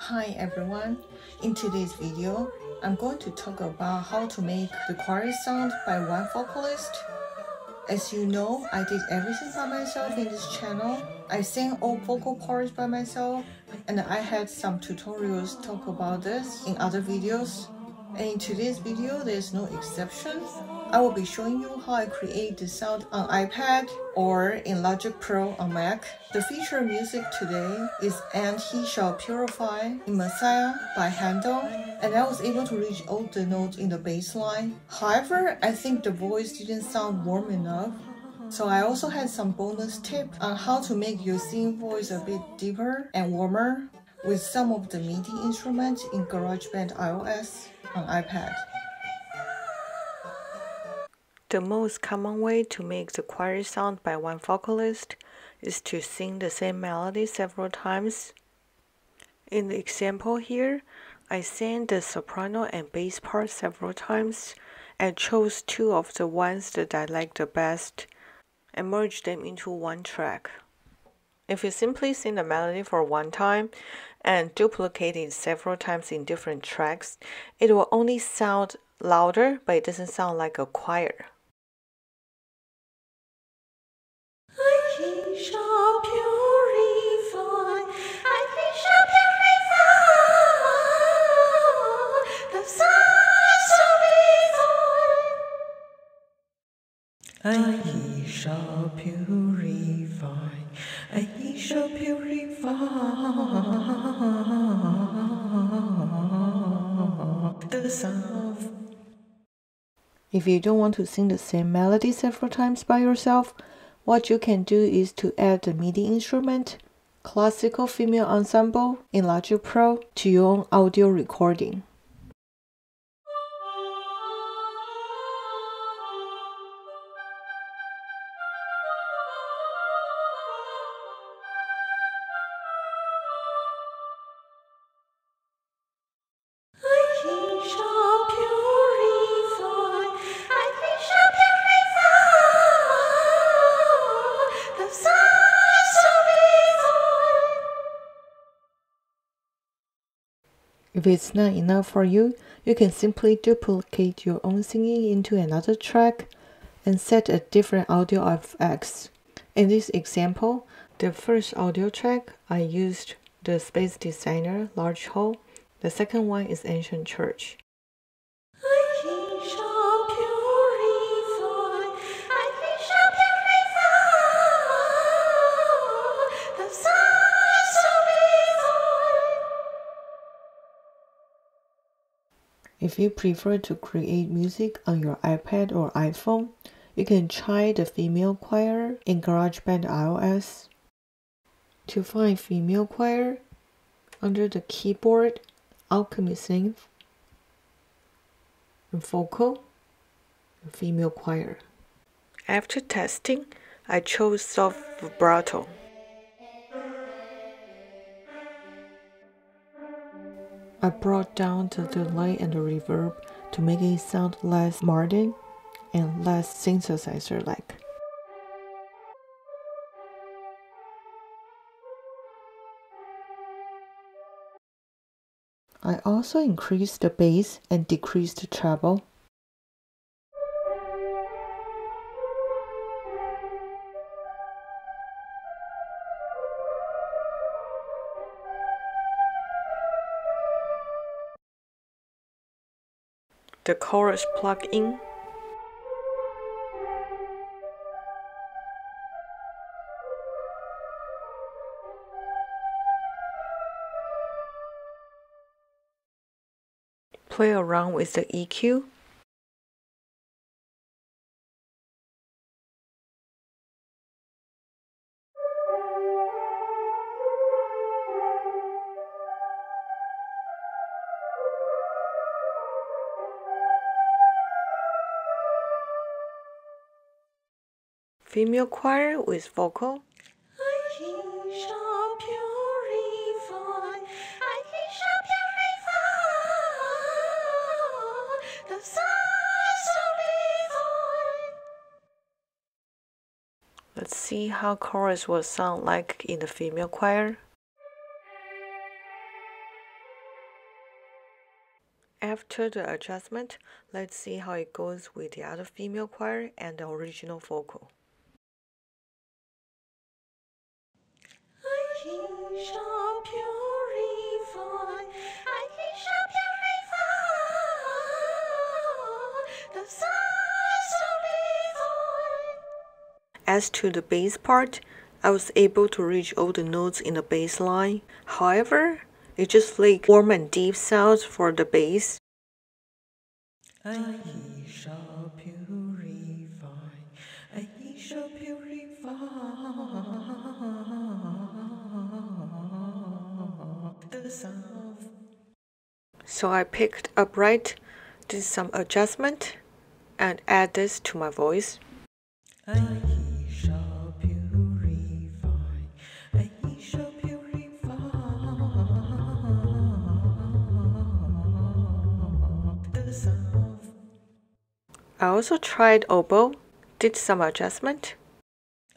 Hi everyone, in today's video, I'm going to talk about how to make the choir sound by one vocalist. As you know, I did everything by myself in this channel. I sing all vocal parts by myself, and I had some tutorials talk about this in other videos. And in today's video, there's no exception. I will be showing you how I create the sound on iPad or in Logic Pro on Mac. The featured music today is And He Shall Purify in Messiah by Handel, and I was able to reach all the notes in the bass line. However, I think the voice didn't sound warm enough. So I also had some bonus tip on how to make your singing voice a bit deeper and warmer with some of the MIDI instruments in GarageBand iOS on iPad. The most common way to make the choir sound by one vocalist is to sing the same melody several times. In the example here, I sang the soprano and bass part several times and chose two of the ones that I like the best and merged them into one track. If you simply sing the melody for one time and duplicate it several times in different tracks, it will only sound louder, but it doesn't sound like a choir. Purify, I shall purify the sound. If you don't want to sing the same melody several times by yourself, what you can do is to add the MIDI instrument, classical female ensemble in Logic Pro to your own audio recording. It's not enough for you, you can simply duplicate your own singing into another track and set a different audio effects. In this example, the first audio track, I used the Space Designer Large Hall. The second one is Ancient Church. If you prefer to create music on your iPad or iPhone, you can try the female choir in GarageBand iOS. To find female choir, under the keyboard, Alchemy Synth, and Vocal, female choir. After testing, I chose soft vibrato. I brought down the delay and the reverb to make it sound less modern and less synthesizer-like. I also increased the bass and decreased the treble. The chorus plug-in. Play around with the EQ. Female choir with vocal. Let's see how chorus will sound like in the female choir. After the adjustment, let's see how it goes with the other female choir and the original vocal. As to the bass part, I was able to reach all the notes in the bass line. However, it just like warm and deep sounds for the bass. Purify. So I picked upright, did some adjustment, and add this to my voice. I also tried oboe, did some adjustment.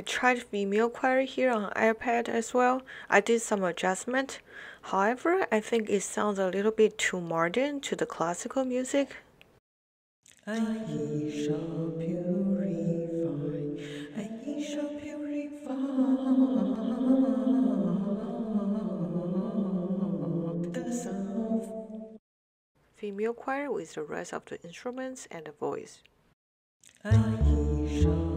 tried female choir here on iPad as well. I did some adjustment. However, I think it sounds a little bit too modern to the classical music. I shall purify, I shall purify the sound. Female choir with the rest of the instruments and the voice. I shall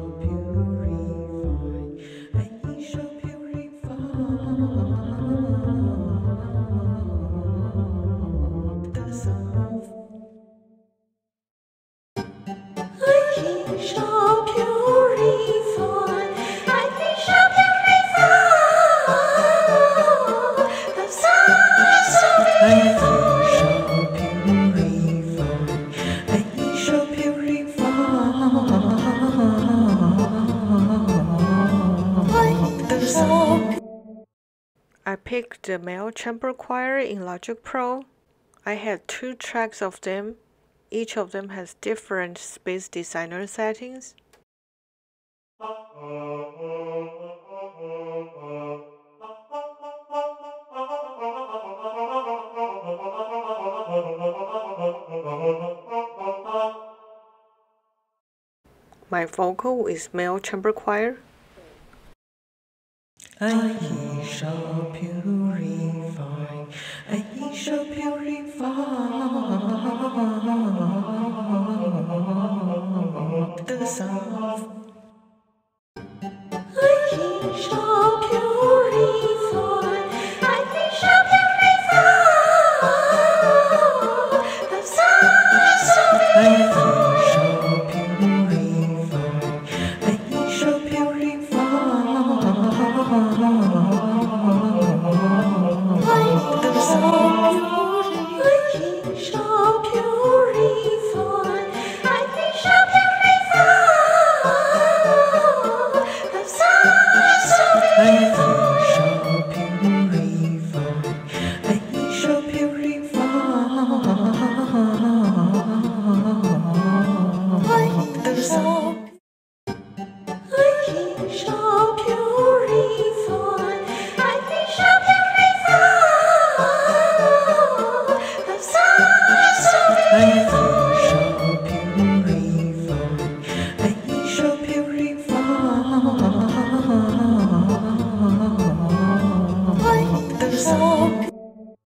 I picked the male chamber choir in Logic Pro. I had two tracks of them. Each of them has different space designer settings. My vocal is male chamber choir. coração.